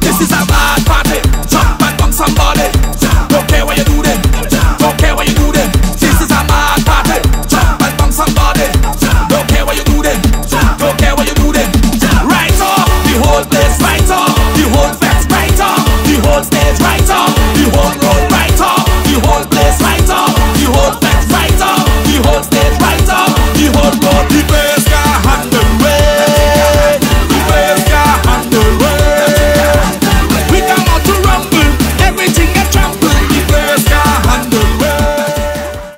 Precisa mais.